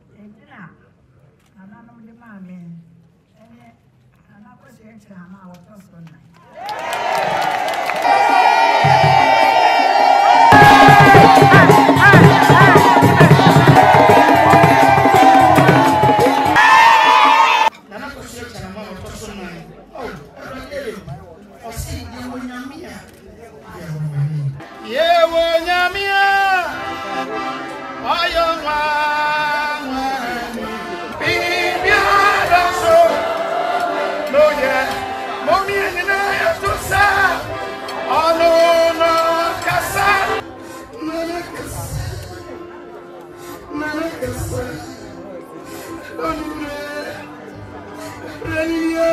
Edin a nananom de maa me ne Nana Kwasi Akyirahama a wɔtɔ so nnan. Yɛwɔ Nyame a ɔyɛ nwanwani. Biribiara so no yɛ. Mom yɛn nyinaa yɛto sa. Ɔno no kasa. Nana kasa, nana kasa. Ɛdɔ ne brɛ, ɛbrɛ ne nie.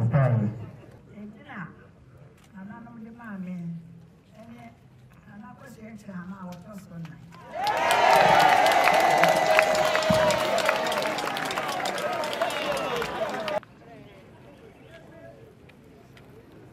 Ɔkae. Enti na nananom de maa me ne Nana Kwasi Akyinama a wɔtɔ so nnan.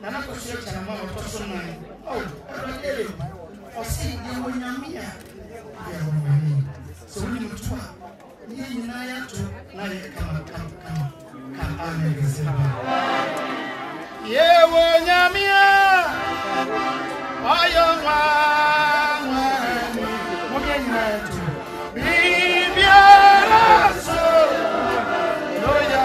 Nana Kosua Kyarama a ɔtɔ so nan, Oh, Awurade e! Ɔse, Yɛwɔ Nyame a, yɛwɔ Nyame. Sɛ wonim to a, ne yɛn nyinaa yɛato na ayɛ kama kama kama. Ka amen kɛse paa. Yɛwɔ Nyame a, ɔyɛ nwanwa ni. Mo yɛn nyinaa yɛto. Biribiara so, no yɛ.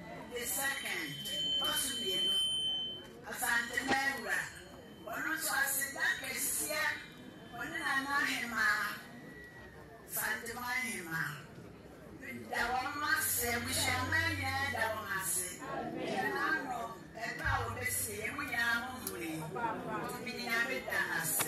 Obesa kan bɔso mmienu Asanteman wura ɔno nso aseda kɛseɛ ɔne Nana Ahemaa Asanteman Ahemaa meda wɔn ase abusuaman nyinaa da wɔn ase hwɛ n'ano ɛberɛ a wɔbɛsieɛ mo nyinaa mo hunee nti me nyinaa meda no ase.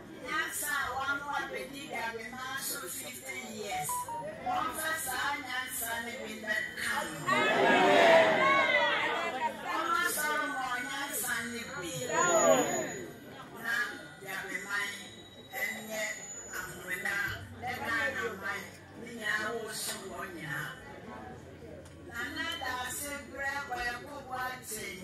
Nyansa a wɔanoa bedi Dabemaa so fifteen years wɔmfa saa nyansa no bi bɛka no. Wɔma Solomon nyansa no bi na Dabeman ɛnyɛ Amona ne Ghana man no nyinaa wɔresu wɔn nyinaa. Nana Daase brɛ Kwaku Boateng.